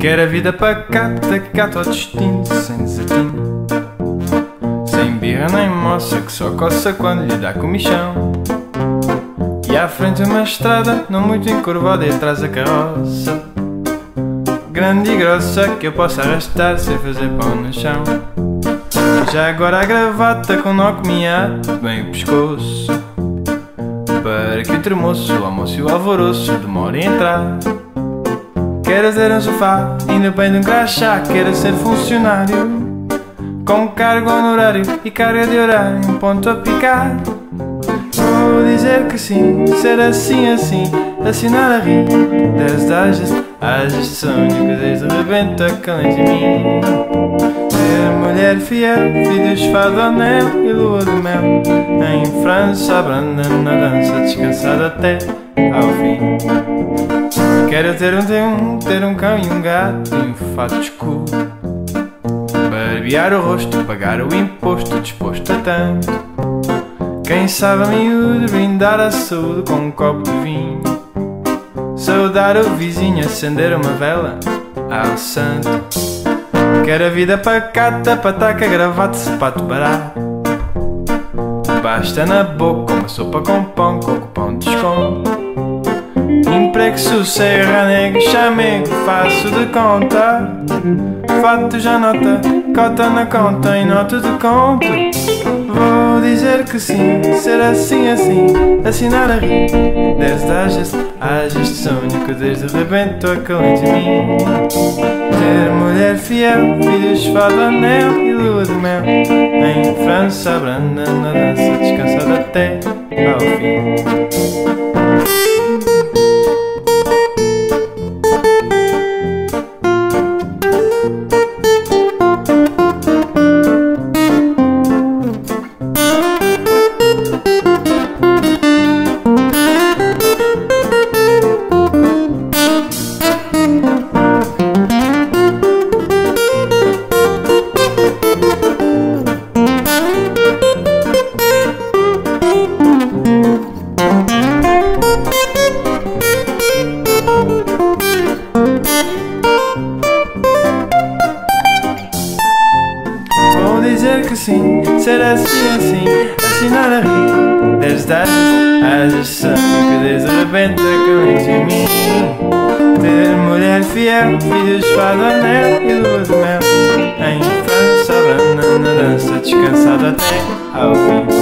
Quer a vida pacata, gato ao destino, sem desertinho Sem birra nem moça, que só coça quando lhe dá comichão. E à frente uma estrada, não muito encurvada, e atrás a carroça. Grande e grossa, que eu possa arrastar sem fazer pão no chão. Já agora a gravata com nó me bem o pescoço. Para que o tremoço, o almoço e o alvoroço demorem a entrar Quero ter um sofá, ainda bem de um crachá Quero ser funcionário Com cargo honorário e carga de horário Um ponto a picar. Vou dizer que sim, ser assim, assim Assinar a rir Desde às às sonho que desde rebenta calente em mim. Ser mulher fiel, filhos fado anel e lua de mel. Em França, branda na dança Descansada até ao fim Quero ter um ter um, ter um cão e um gato e um fato escuro Barbear o rosto, pagar o imposto, disposto a tanto. Quem sabe a miúdo brindar a saúde com um copo de vinho. Saudar o vizinho, acender uma vela ao santo Quero a vida pacata, pataca, gravata, sapato barato. Basta na boca uma sopa com pão, com pão de desconto Emprego, serra, nego, chamego, faço de conta. Fato já nota, cota na conta e nota de conto Vou dizer que sim, ser assim, assim, assinar a rir Desde a geste, a geste sonho que desde rebento acalente em mim. Ter mulher fiel, filhos, fado, anel e lua de mel. Em França, branda na dança, descansada até ao fim Vou dizer que sim, ser assim assim, assinar a Desde as ação que desde repente acalente em mim. Ter mulher fiel, filhos fado anel e lua de mel. Em França, branda na dança, descansada até ao fim